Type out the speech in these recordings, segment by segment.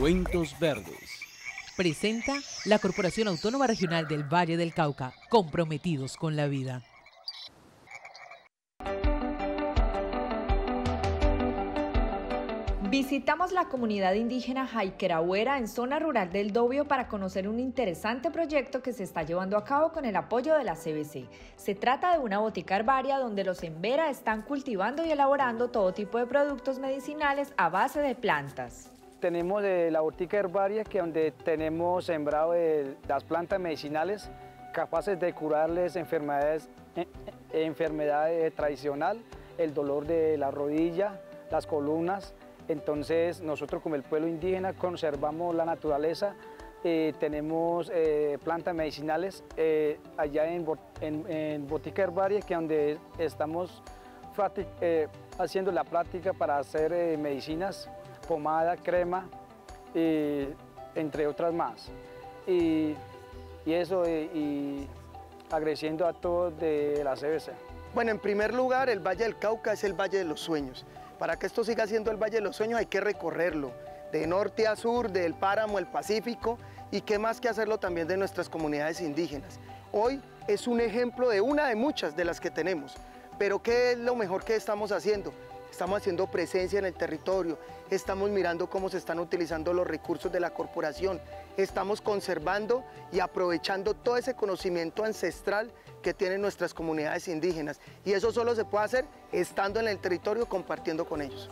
Cuentos Verdes. Presenta la Corporación Autónoma Regional del Valle del Cauca, comprometidos con la vida. Visitamos la comunidad indígena Jaiquerahuera en zona rural del Dobio para conocer un interesante proyecto que se está llevando a cabo con el apoyo de la CBC. Se trata de una botica herbaria donde los Embera están cultivando y elaborando todo tipo de productos medicinales a base de plantas. Tenemos la botica herbaria que donde tenemos sembrado las plantas medicinales capaces de curarles enfermedades, eh, eh, enfermedades tradicional, el dolor de la rodilla, las columnas, entonces nosotros como el pueblo indígena conservamos la naturaleza, eh, tenemos eh, plantas medicinales eh, allá en, Botica Herbaria, que donde estamos haciendo la práctica para hacer medicinas, pomada, crema, entre otras más. Y, y eso, y agradeciendo a todos de la CBC. Bueno, en primer lugar, el Valle del Cauca es el Valle de los Sueños. Para que esto siga siendo el Valle de los Sueños hay que recorrerlo, de norte a sur, del páramo al Pacífico, y qué más que hacerlo también de nuestras comunidades indígenas. Hoy es un ejemplo de una de muchas de las que tenemos, pero ¿qué es lo mejor que estamos haciendo? Estamos haciendo presencia en el territorio, estamos mirando cómo se están utilizando los recursos de la corporación, estamos conservando y aprovechando todo ese conocimiento ancestral que tienen nuestras comunidades indígenas. Y eso solo se puede hacer estando en el territorio compartiendo con ellos.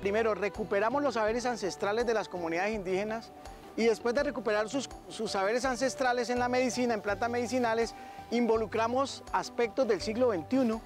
Primero, recuperamos los saberes ancestrales de las comunidades indígenas y después de recuperar sus, sus, saberes ancestrales en la medicina, en plantas medicinales, involucramos aspectos del siglo XXI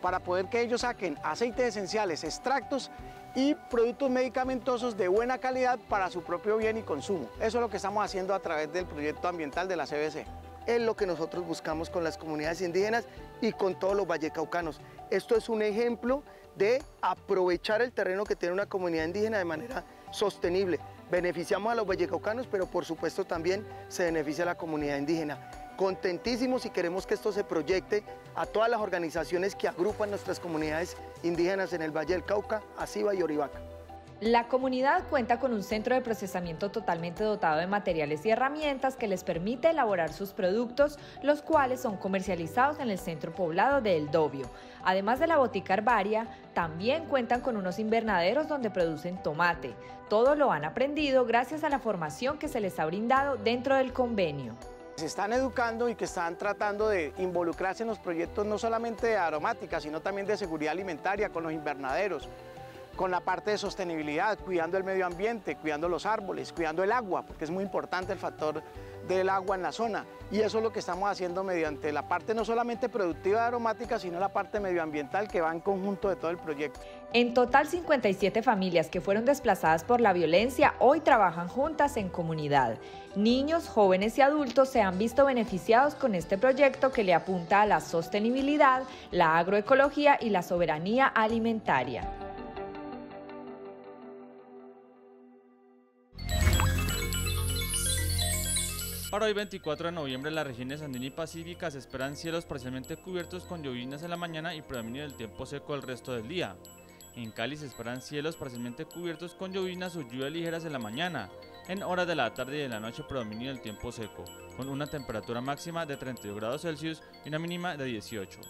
para poder que ellos saquen aceites esenciales, extractos y productos medicamentosos de buena calidad para su propio bien y consumo. Eso es lo que estamos haciendo a través del proyecto ambiental de la CBC. Es lo que nosotros buscamos con las comunidades indígenas y con todos los vallecaucanos. Esto es un ejemplo de aprovechar el terreno que tiene una comunidad indígena de manera sostenible. Beneficiamos a los vallecaucanos, pero por supuesto también se beneficia a la comunidad indígena contentísimos y queremos que esto se proyecte a todas las organizaciones que agrupan nuestras comunidades indígenas en el Valle del Cauca, Asiba y Orivaca. La comunidad cuenta con un centro de procesamiento totalmente dotado de materiales y herramientas que les permite elaborar sus productos, los cuales son comercializados en el centro poblado de El Dobio. Además de la botica herbaria, también cuentan con unos invernaderos donde producen tomate. Todo lo han aprendido gracias a la formación que se les ha brindado dentro del convenio se están educando y que están tratando de involucrarse en los proyectos no solamente de aromática, sino también de seguridad alimentaria con los invernaderos, con la parte de sostenibilidad, cuidando el medio ambiente, cuidando los árboles, cuidando el agua, porque es muy importante el factor del agua en la zona. Y eso es lo que estamos haciendo mediante la parte no solamente productiva de aromática, sino la parte medioambiental que va en conjunto de todo el proyecto. En total, 57 familias que fueron desplazadas por la violencia hoy trabajan juntas en comunidad. Niños, jóvenes y adultos se han visto beneficiados con este proyecto que le apunta a la sostenibilidad, la agroecología y la soberanía alimentaria. Para hoy 24 de noviembre, las regiones andina y pacífica se esperan cielos parcialmente cubiertos con llovinas en la mañana y predominio del tiempo seco el resto del día. En Cali se esperan cielos parcialmente cubiertos con llovinas o lluvias ligeras en la mañana. En horas de la tarde y de la noche predominio del tiempo seco, con una temperatura máxima de 32 grados Celsius y una mínima de 18.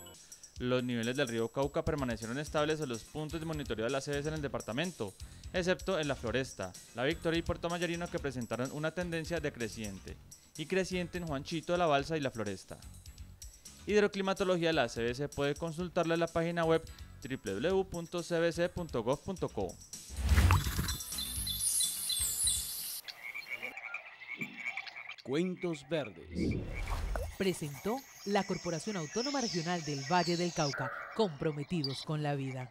Los niveles del río Cauca permanecieron estables en los puntos de monitoreo de la CBS en el departamento, excepto en la Floresta, la Victoria y Puerto Mayarino que presentaron una tendencia decreciente y creciente en Juanchito, La Balsa y La Floresta. Hidroclimatología de la CBC puede consultarla en la página web www.cbc.gov.co. Cuentos Verdes. Presentó la Corporación Autónoma Regional del Valle del Cauca, comprometidos con la vida.